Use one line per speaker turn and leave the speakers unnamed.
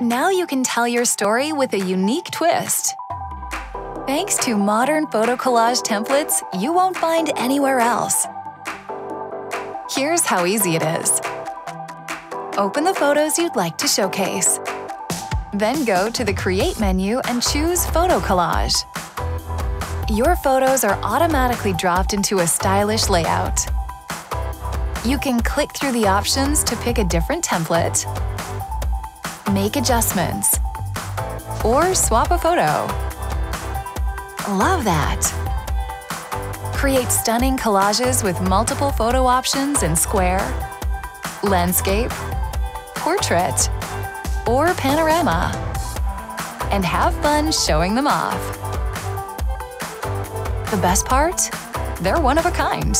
Now you can tell your story with a unique twist. Thanks to modern photo collage templates you won't find anywhere else. Here's how easy it is. Open the photos you'd like to showcase. Then go to the Create menu and choose Photo Collage. Your photos are automatically dropped into a stylish layout. You can click through the options to pick a different template, make adjustments, or swap a photo. Love that! Create stunning collages with multiple photo options in square, landscape, portrait, or panorama. And have fun showing them off. The best part? They're one of a kind.